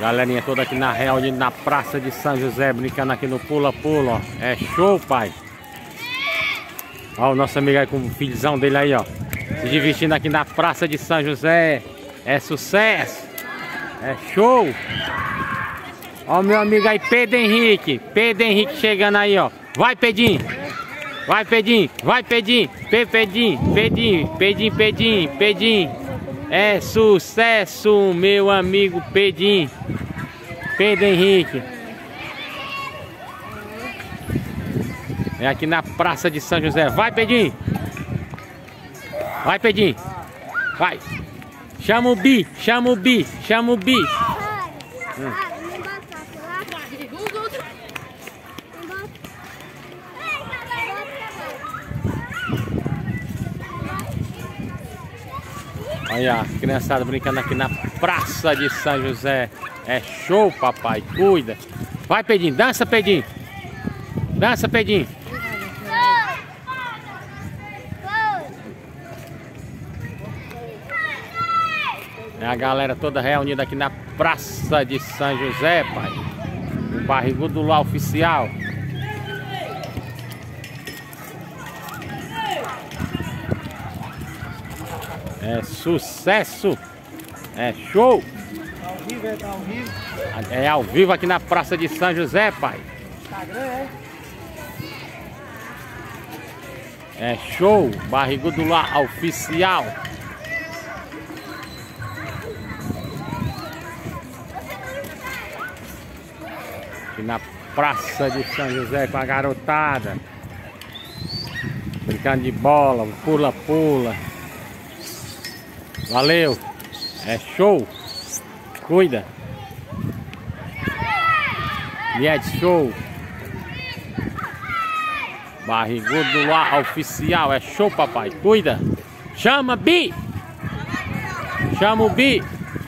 Galerinha toda aqui na Real, na Praça de São José, brincando aqui no pula-pula, ó. É show, pai. Ó o nosso amigo aí com o filhozão dele aí, ó. Se divertindo aqui na Praça de São José. É sucesso. É show. Ó meu amigo aí, Pedro Henrique. Pedro Henrique chegando aí, ó. Vai, Pedinho. Vai, Pedinho. Vai, Pedinho. Pedinho. Pedinho. Pedinho, Pedinho, Pedinho. É sucesso, meu amigo Pedinho. Pedro Henrique. É aqui na Praça de São José. Vai, Pedinho. Vai, Pedinho. Vai. Chama o Bi, chama o Bi, chama o Bi. Hum. Olha, criançada brincando aqui na Praça de São José. É show, papai. Cuida. Vai, Pedinho. Dança, Pedinho. Dança, Pedinho. É a galera toda reunida aqui na Praça de São José, pai. O barrigudo lá oficial. É sucesso! É show! Ao vivo, é ao vivo? É ao vivo aqui na Praça de São José, pai. Instagram, é? É show! Barrigudo lá oficial! Aqui na Praça de São José com a garotada. Brincando de bola, pula-pula. Valeu. É show. Cuida. É show. Barrigudo lá oficial. É show, papai. Cuida. Chama, Bi. Chama o Bi.